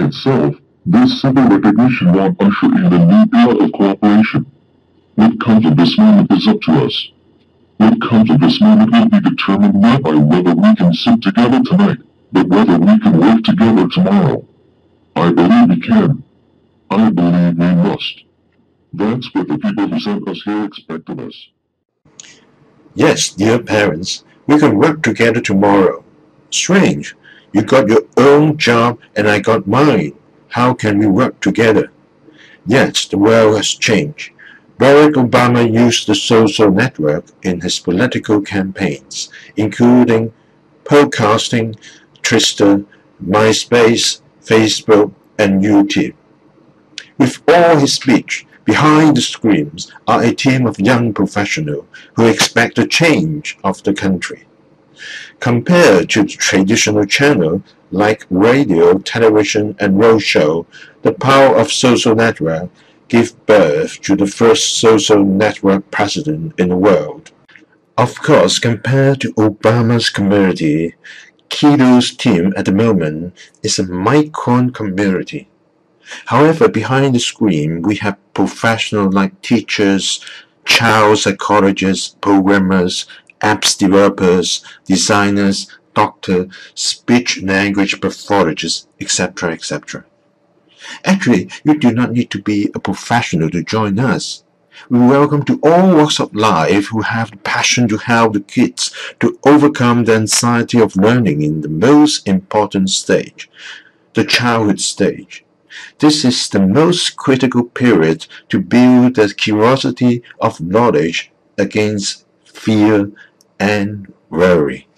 itself, this simple recognition won't usher in a new era of cooperation. What comes of this moment is up to us. What comes of this moment will be determined not by whether we can sit together tonight, but whether we can work together tomorrow. I believe we can. I believe we must. That's what the people who sent us here expect of us. Yes, dear parents, we can work together tomorrow. Strange, you got your own job and I got mine. How can we work together? Yes, the world has changed. Barack Obama used the social network in his political campaigns, including podcasting, Twitter, MySpace, Facebook, and YouTube. With all his speech, behind the screens are a team of young professionals who expect a change of the country. Compared to the traditional channel like radio, television, and roadshow, the power of social network gave birth to the first social network president in the world. Of course, compared to Obama's community, Kido's team at the moment is a micron community. However, behind the screen, we have professionals like teachers, child psychologists, programmers, apps developers, designers, doctors, speech language pathologists, etc., etc. Actually, you do not need to be a professional to join us. We welcome to all walks of life who have the passion to help the kids to overcome the anxiety of learning in the most important stage, the childhood stage. This is the most critical period to build the curiosity of knowledge against fear and worry.